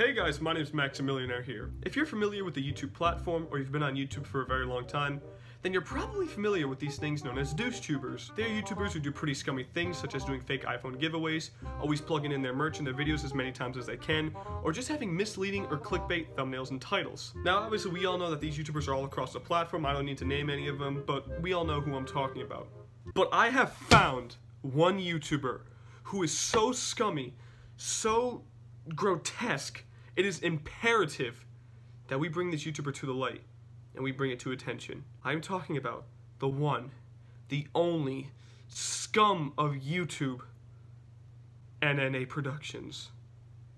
Hey guys, my name is Maxamillionare here. If you're familiar with the YouTube platform, or you've been on YouTube for a very long time, then you're probably familiar with these things known as douche-tubers. They're YouTubers who do pretty scummy things, such as doing fake iPhone giveaways, always plugging in their merch in their videos as many times as they can, or just having misleading or clickbait thumbnails and titles. Now, obviously, we all know that these YouTubers are all across the platform, I don't need to name any of them, but we all know who I'm talking about. But I have found one YouTuber who is so scummy, so grotesque, it is imperative that we bring this YouTuber to the light and we bring it to attention. I'm talking about the one, the only scum of YouTube, NNA Productions.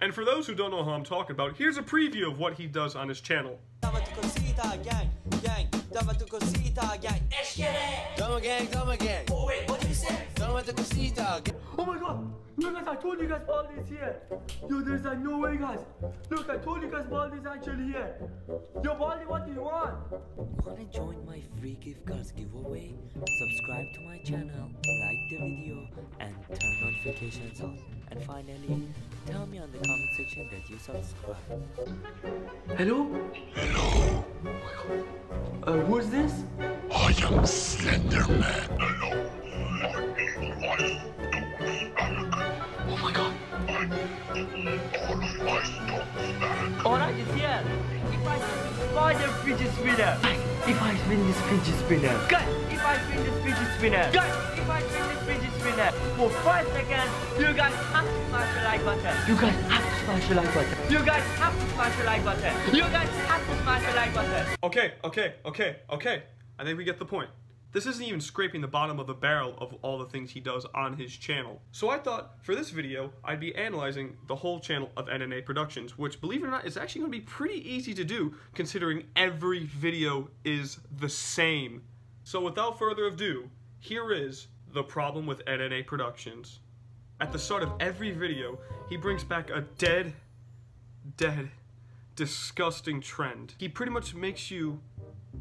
And for those who don't know who I'm talking about, here's a preview of what he does on his channel. Dame tu cosita, gang, gang. Dame tu cosita, gang. Dama gang, dama gang. Oh wait, what did you say? Dame tu cosita, gang. Oh my god! Look guys, I told you guys Baldi is here! Yo, there's like no way guys! Look, I told you guys Baldi is actually here! Yo, Baldi, what do you want? Wanna join my free gift cards giveaway? Subscribe to my channel, like the video, and turn notifications on. And finally, tell me on the comment section that you subscribe. Hello? Hello? Uh, who is this? I am Slenderman. Hello, my name is Oh my god! all of my stones Alright, it's here! If I spin this spider fidget spinner! Guys, if I spin this fidget spinner! Guys, if I spin this fidget spinner! Guys, if I spin this! For 5 seconds, you guys have to smash the like button! You guys have to smash the like button! You guys have to smash the like button! You guys have to smash the like button! Okay, okay, okay, okay. I think we get the point. This isn't even scraping the bottom of the barrel of all the things he does on his channel. So I thought, for this video, I'd be analyzing the whole channel of NNA Productions, which, believe it or not, is actually going to be pretty easy to do, considering every video is the same. So without further ado, here is the problem with NNA Productions. At the start of every video, he brings back a dead, dead, disgusting trend. He pretty much makes you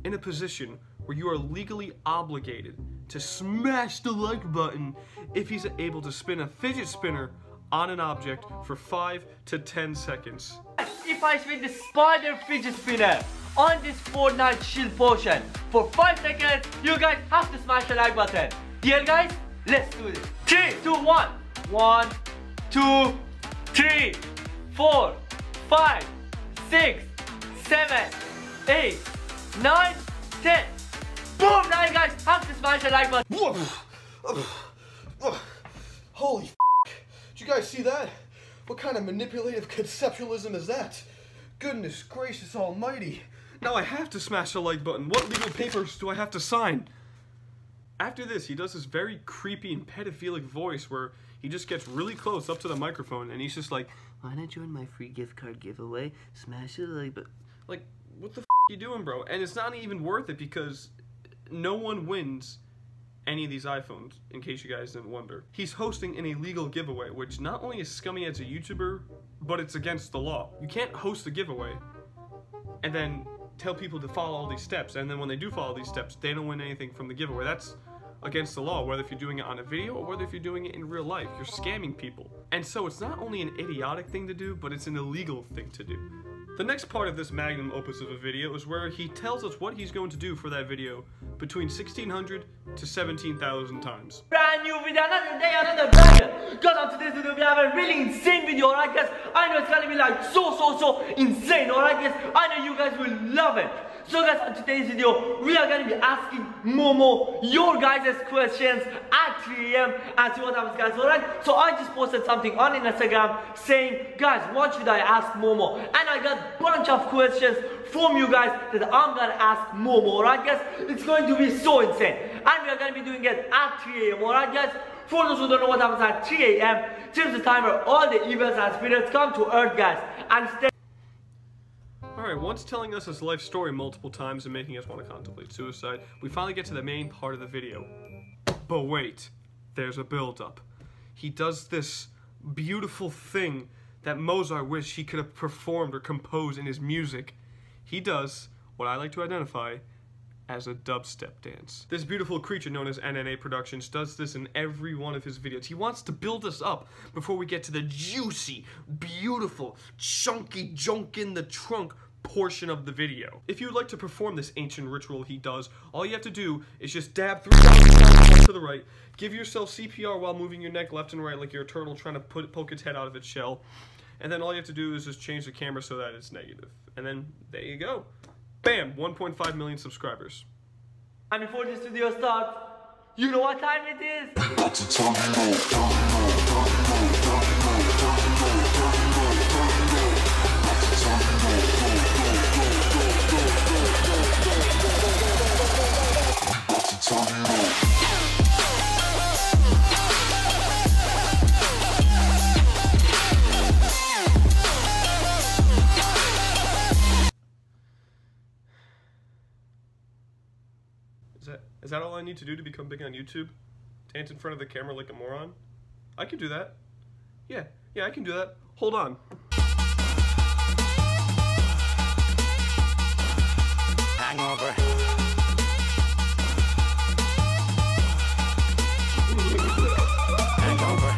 in a position where you are legally obligated to smash the like button if he's able to spin a fidget spinner on an object for 5 to 10 seconds. If I spin the spider fidget spinner on this Fortnite shield potion for 5 seconds, you guys have to smash the like button. Dear guys, let's do this. 3, 2, 1. 1, 2, 3, 4, 5, 6, 7, 8, 9, 10. Boom! Now you guys have to smash the like button. Holy. Did you guys see that? What kind of manipulative conceptualism is that? Goodness gracious almighty. Now I have to smash the like button. What legal papers do I have to sign? After this, he does this very creepy and pedophilic voice where he just gets really close up to the microphone and he's just like, Wanna join my free gift card giveaway? Smash the like button. like, what the f you doing, bro? And it's not even worth it because no one wins any of these iPhones, in case you guys didn't wonder. He's hosting an illegal giveaway, which not only is scummy as a YouTuber, but it's against the law. You can't host a giveaway and then tell people to follow all these steps, and then when they do follow these steps, they don't win anything from the giveaway. That's against the law, whether if you're doing it on a video or whether if you're doing it in real life. You're scamming people. And so it's not only an idiotic thing to do, but it's an illegal thing to do. The next part of this magnum opus of a video is where he tells us what he's going to do for that video between 1600 to 17,000 times. brand new video, another day, another banger. Guys, on today's video, we have a really insane video, alright guys? I know it's gonna be like so, so, so insane, alright guys? I know you guys will love it. So guys, on today's video, we are gonna be asking Momo your guys' questions at 3 a.m. and see what happens guys, alright? So I just posted something on Instagram saying, guys, what should I ask Momo? And I got bunch of questions from you guys that I'm gonna ask Momo, alright guys? It's going to be so insane. And we are gonna be doing it at 3 a.m. Alright guys? For those who don't know what happens at 3 a.m., this the time where all the evils and spirits come to earth guys and stay Alright, once telling us his life story multiple times and making us want to contemplate suicide, we finally get to the main part of the video. But wait, there's a build-up. He does this beautiful thing that Mozart wished he could have performed or composed in his music. He does what I like to identify as a dubstep dance. This beautiful creature known as NNA Productions does this in every one of his videos. He wants to build us up before we get to the juicy, beautiful, chunky junk in the trunk portion of the video. If you would like to perform this ancient ritual he does, all you have to do is just dab 3,000 times to the right, give yourself CPR while moving your neck left and right like you're a turtle trying to put, poke its head out of its shell, and then all you have to do is just change the camera so that it's negative. And then, there you go. Bam! 1.5 million subscribers. And before this video starts, you know what time it is? That's a tongue Is that all I need to do to become big on YouTube? Dance in front of the camera like a moron? I can do that. Yeah, yeah, I can do that. Hold on. Hangover. Hangover.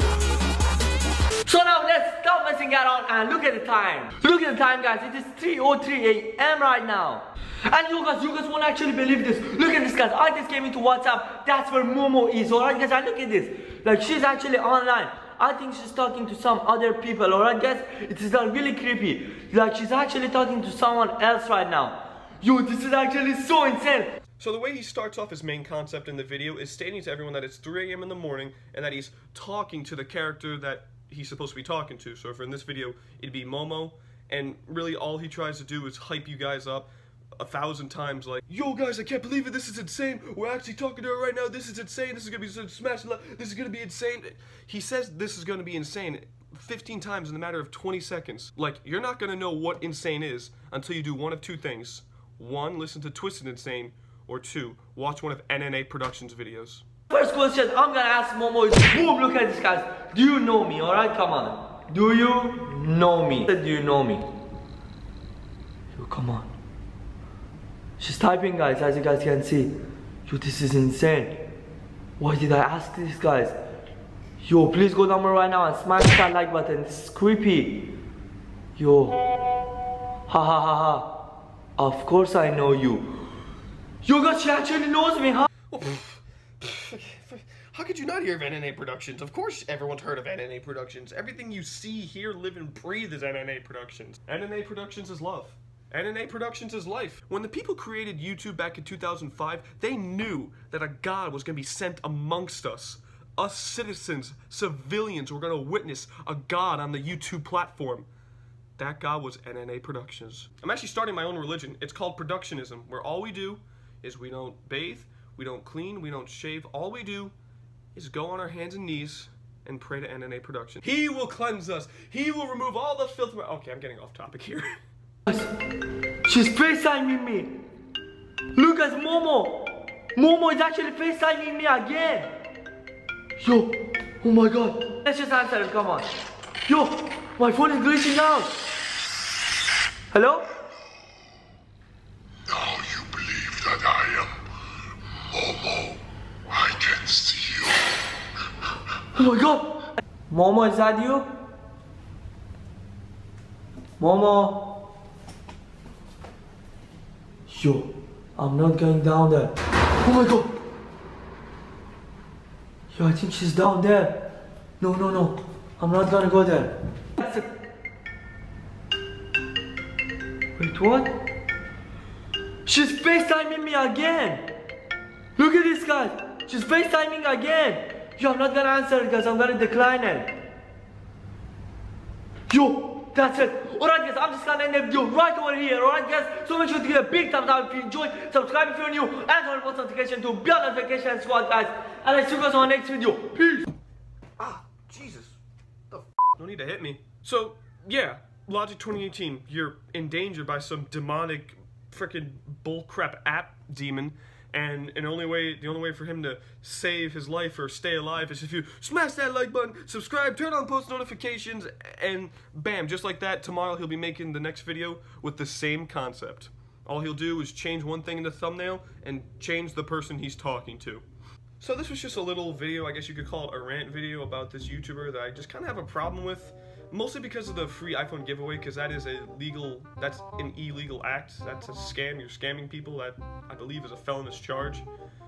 So now let's stop messing around and look at the time. Look at the time guys, it is 3.03 a.m. right now. And you guys, you guys won't actually believe this. Look at this guys, I just came into WhatsApp, that's where Momo is, alright guys, and look at this. Like she's actually online. I think she's talking to some other people, alright guys? It is like really creepy. Like she's actually talking to someone else right now. Yo, this is actually so insane. So the way he starts off his main concept in the video is stating to everyone that it's 3 a.m. in the morning and that he's talking to the character that he's supposed to be talking to. So for in this video, it'd be Momo, and really all he tries to do is hype you guys up a thousand times like, Yo guys, I can't believe it, this is insane, we're actually talking to her right now, this is insane, this is gonna be so smash, this is gonna be insane. He says this is gonna be insane 15 times in the matter of 20 seconds. Like, you're not gonna know what insane is until you do one of two things. One, listen to Twisted Insane, or two, watch one of NNA Productions videos. First question I'm gonna ask Momo is boom, look at this guys. Do you know me? Alright, come on. Do you know me? Do you know me? Yo, come on. She's typing guys, as you guys can see. Yo, this is insane. Why did I ask this guys? Yo, please go down right now and smash that like button. This is creepy. Yo. Ha ha ha ha. Of course I know you. Yo guys, she actually knows me, huh? How could you not hear of NNA Productions? Of course everyone's heard of NNA Productions. Everything you see, hear, live, and breathe is NNA Productions. NNA Productions is love. NNA Productions is life. When the people created YouTube back in 2005, they knew that a god was going to be sent amongst us. Us citizens, civilians, were going to witness a god on the YouTube platform. That god was NNA Productions. I'm actually starting my own religion. It's called Productionism, where all we do is we don't bathe, we don't clean, we don't shave. All we do is go on our hands and knees and pray to NNA Productions. He will cleanse us. He will remove all the filth. Okay, I'm getting off topic here. She's FaceTiming me. Look at Momo. Momo is actually FaceTiming me again. Yo, oh my god. Let's just answer it, come on. Yo, my phone is glitching out. Hello? Now you believe that I am Momo. I can see you. Oh my god. Momo, is that you? Momo. Yo, I'm not going down there. Oh my god. Yo, I think she's down there. No, no, no. I'm not gonna go there. Wait, what? She's FaceTiming me again. Look at this guy. She's FaceTiming again. Yo, I'm not gonna answer it because I'm gonna decline it. Yo, that's it. Alright guys, I'm just gonna end the video right over here. Alright guys, so make sure to give a big thumbs up if you enjoyed. Subscribe if you're new and turn on post notification to be on notification squad guys. And I'll see you guys on the next video. Peace. Ah, Jesus. The f- No need to hit me. So, yeah, Logic 2018, you're endangered by some demonic freaking bullcrap app demon. And an only way, the only way for him to save his life or stay alive is if you smash that like button, subscribe, turn on post notifications, and bam, just like that, tomorrow he'll be making the next video with the same concept. All he'll do is change one thing in the thumbnail and change the person he's talking to. So this was just a little video, I guess you could call it a rant video about this YouTuber that I just kind of have a problem with. Mostly because of the free iPhone giveaway, because that is a legal, that's an illegal act. That's a scam. You're scamming people. That I believe is a felonious charge.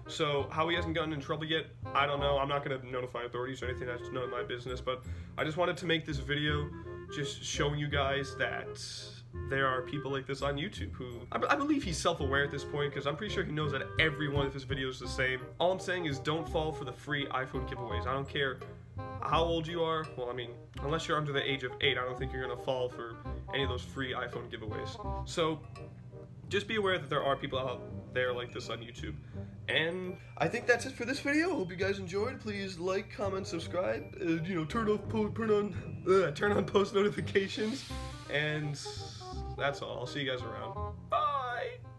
So how he hasn't gotten in trouble yet, I don't know. I'm not gonna notify authorities or anything. That's none of my business. But I just wanted to make this video, just showing you guys that there are people like this on YouTube who I, I believe he's self-aware at this point because I'm pretty sure he knows that every one of his videos is the same. All I'm saying is don't fall for the free iPhone giveaways. I don't care how old you are. Well, I mean, unless you're under the age of eight, I don't think you're gonna fall for any of those free iPhone giveaways. So just be aware that there are people out there like this on YouTube. And I think that's it for this video. Hope you guys enjoyed. Please like, comment, subscribe. Uh, you know, turn off, turn on, uh, turn on post notifications. And that's all. I'll see you guys around. Bye.